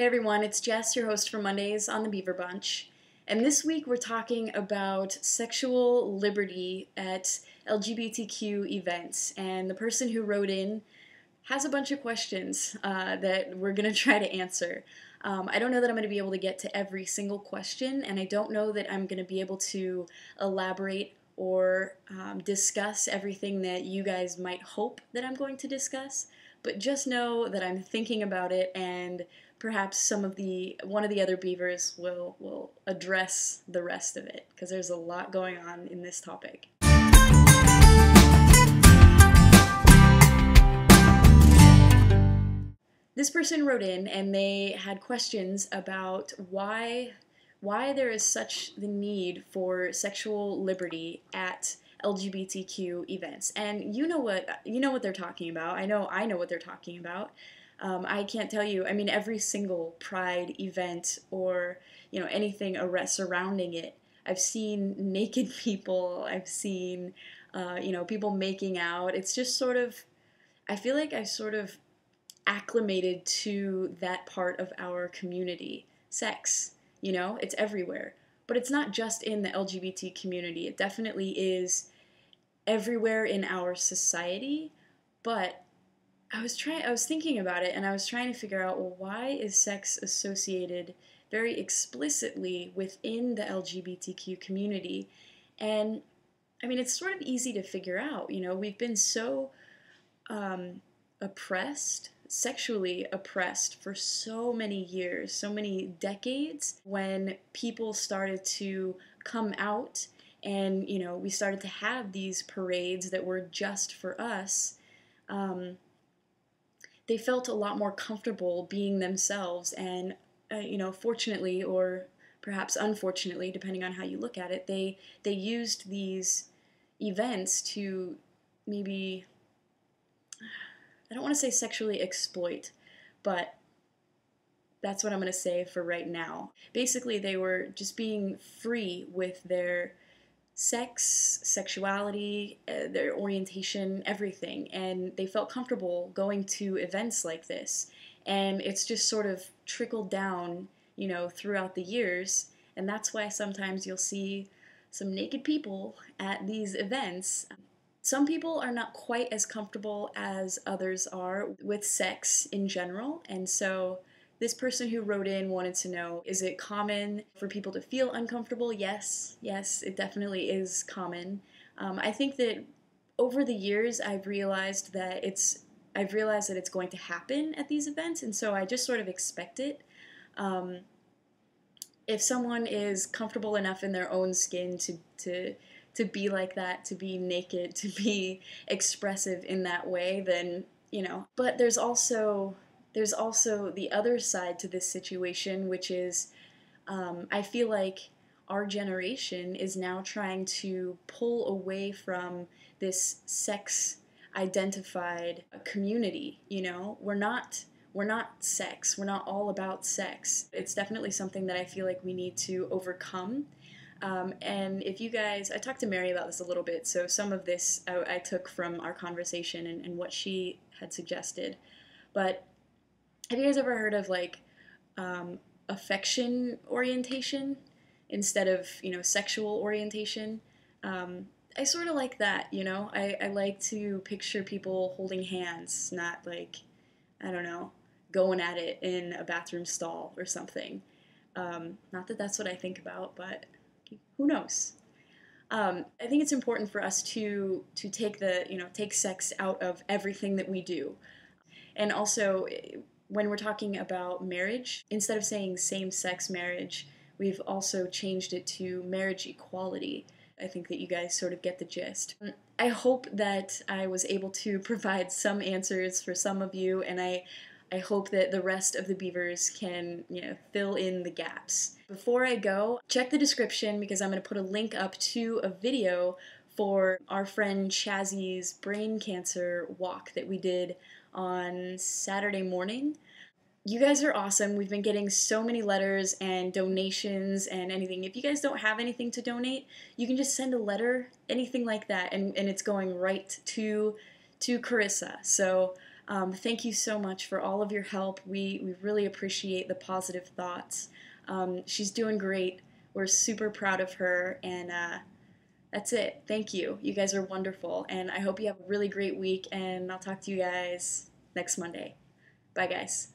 Hey everyone, it's Jess, your host for Mondays on the Beaver Bunch. And this week we're talking about sexual liberty at LGBTQ events. And the person who wrote in has a bunch of questions uh, that we're going to try to answer. Um, I don't know that I'm going to be able to get to every single question, and I don't know that I'm going to be able to elaborate or um, discuss everything that you guys might hope that I'm going to discuss. But just know that I'm thinking about it and perhaps some of the one of the other beavers will will address the rest of it because there's a lot going on in this topic. This person wrote in and they had questions about why why there is such the need for sexual liberty at LGBTQ events. And you know what you know what they're talking about. I know I know what they're talking about. Um, I can't tell you. I mean, every single Pride event or you know anything surrounding it, I've seen naked people. I've seen uh, you know people making out. It's just sort of. I feel like I've sort of acclimated to that part of our community. Sex, you know, it's everywhere. But it's not just in the LGBT community. It definitely is everywhere in our society. But I was trying I was thinking about it and I was trying to figure out well why is sex associated very explicitly within the LGBTQ community and I mean it's sort of easy to figure out you know we've been so um, oppressed sexually oppressed for so many years so many decades when people started to come out and you know we started to have these parades that were just for us um, they felt a lot more comfortable being themselves. And, uh, you know, fortunately or perhaps unfortunately, depending on how you look at it, they, they used these events to maybe, I don't want to say sexually exploit, but that's what I'm going to say for right now. Basically, they were just being free with their sex, sexuality, uh, their orientation, everything. And they felt comfortable going to events like this. And it's just sort of trickled down, you know, throughout the years. And that's why sometimes you'll see some naked people at these events. Some people are not quite as comfortable as others are with sex in general. And so this person who wrote in wanted to know is it common for people to feel uncomfortable? Yes, yes, it definitely is common. Um, I think that over the years I've realized that it's I've realized that it's going to happen at these events, and so I just sort of expect it. Um, if someone is comfortable enough in their own skin to to to be like that, to be naked, to be expressive in that way, then you know. But there's also there's also the other side to this situation, which is um, I feel like our generation is now trying to pull away from this sex identified community you know? We're not we're not sex. We're not all about sex. It's definitely something that i feel like we need to overcome. Um, and if you guys i talked to mary about this a little bit so some of this i, I took from our conversation and, and what she had suggested. But have you guys ever heard of like um, affection orientation instead of you know sexual orientation? Um, I sort of like that, you know. I, I like to picture people holding hands, not like I don't know, going at it in a bathroom stall or something. Um, not that that's what I think about, but who knows? Um, I think it's important for us to to take the you know take sex out of everything that we do, and also when we're talking about marriage, instead of saying same sex marriage, we've also changed it to marriage equality. I think that you guys sort of get the gist. I hope that I was able to provide some answers for some of you, and I, I hope that the rest of the beavers can, you know, fill in the gaps. Before I go, check the description because I'm going to put a link up to a video for our friend Chazzy's brain cancer walk that we did on Saturday morning. You guys are awesome. We've been getting so many letters and donations and anything. If you guys don't have anything to donate, you can just send a letter, anything like that, and, and it's going right to to Charissa. So Um, thank you so much for all of your help. We, we really appreciate the positive thoughts. Um, she's doing great. We're super proud of her. And uh, that's it. Thank you. You guys are wonderful. And I hope you have a really great week. And I'll talk to you guys next Monday. Bye, guys.